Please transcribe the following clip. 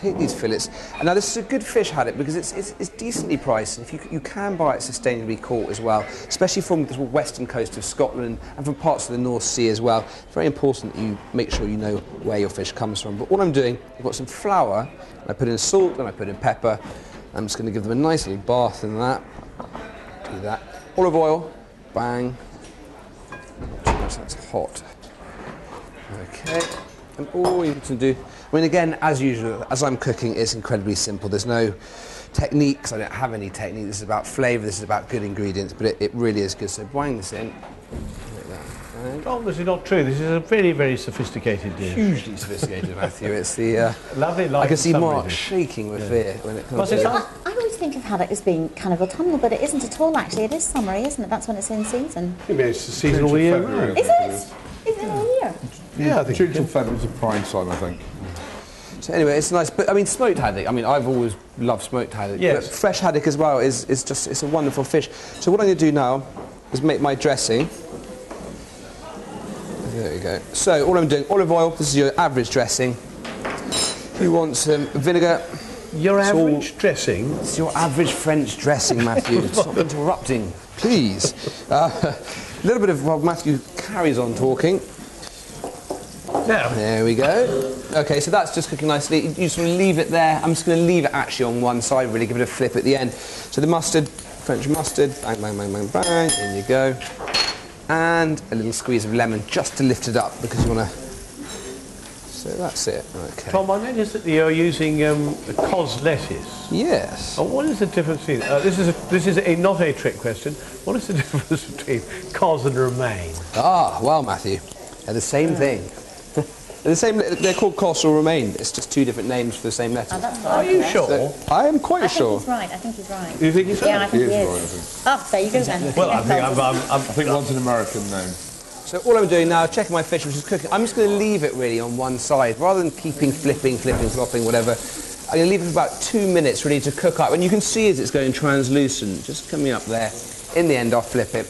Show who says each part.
Speaker 1: take these fillets. And now this is a good fish haddock because it's, it's, it's decently priced. And if you, you can buy it sustainably caught as well, especially from the western coast of Scotland and from parts of the North Sea as well. It's very important that you make sure you know where your fish comes from. But what I'm doing, I've got some flour, I put in salt and I put in pepper. I'm just going to give them a nice little bath in that. Do that. Olive oil, bang. Too much, that's hot. Okay. And all you need to do, I mean, again, as usual, as I'm cooking, it's incredibly simple. There's no techniques. I don't have any technique. This is about flavour. This is about good ingredients, but it, it really is good. So bang this in. Like that.
Speaker 2: Obviously not true. This is a very, very sophisticated dish.
Speaker 1: Hugely sophisticated, Matthew. It's the. Uh,
Speaker 2: Lovely light
Speaker 1: I can see Mark
Speaker 2: dish.
Speaker 1: shaking with fear when it comes
Speaker 2: What's
Speaker 1: to
Speaker 2: it
Speaker 1: it.
Speaker 3: I always think of haddock as being kind of autumnal, but it isn't at all actually. It is summery, isn't it? That's when it's in season.
Speaker 4: Maybe it's the season
Speaker 2: all year round.
Speaker 3: Is
Speaker 4: think
Speaker 3: it?
Speaker 4: is.
Speaker 3: Is it all year?
Speaker 4: Yeah, I think till February is a prime time, I think.
Speaker 1: So anyway, it's nice. But I mean, smoked haddock. I mean, I've always loved smoked haddock.
Speaker 2: Yes.
Speaker 1: But fresh haddock as well is, is just it's a wonderful fish. So what I'm going to do now is make my dressing. There we go. So all I'm doing, olive oil. This is your average dressing. You want some vinegar.
Speaker 2: Your
Speaker 1: It's all-
Speaker 2: average dressing.
Speaker 1: It's your average French dressing, Matthew. Stop interrupting, please. Uh, a little bit of while Matthew carries on talking.
Speaker 2: Now,
Speaker 1: There we go. Okay, so that's just cooking nicely. You just want to leave it there. I'm just going to leave it actually on one side, really give it a flip at the end. So the mustard, French mustard, bang, bang, bang, bang, bang, in you go. And a little squeeze of lemon just to lift it up because you want to. So that's it. Okay.
Speaker 2: Tom, I noticed that you're using um, cos lettuce.
Speaker 1: Yes.
Speaker 2: Oh, what is the difference between... Uh, this is, a, this is a, not a trick question. What is the difference between cos and romaine?
Speaker 1: Ah, well, Matthew, they're the same thing. They're the same. They're called Cos or Romaine. It's just two different names for the same letter.
Speaker 3: Oh, that's what
Speaker 2: Are
Speaker 3: I'm
Speaker 2: you
Speaker 3: correct.
Speaker 2: sure?
Speaker 1: I am quite
Speaker 3: I think
Speaker 1: sure.
Speaker 3: he's right. I think he's right.
Speaker 2: You think he's right?
Speaker 3: Yeah, I think
Speaker 4: He
Speaker 3: he
Speaker 4: is
Speaker 3: is.
Speaker 4: right,
Speaker 3: Oh, there you go then.
Speaker 2: Well, I think I'm... I'm, I'm
Speaker 4: I think one's an American name.
Speaker 1: So all I'm doing now, checking my fish, which is cooking. I'm just going to leave it really on one side, rather than keeping flipping, flipping, flopping, whatever. I'm going to leave it for about two minutes, really, to cook up. And you can see as it's going translucent, just coming up there. In the end, I'll flip it.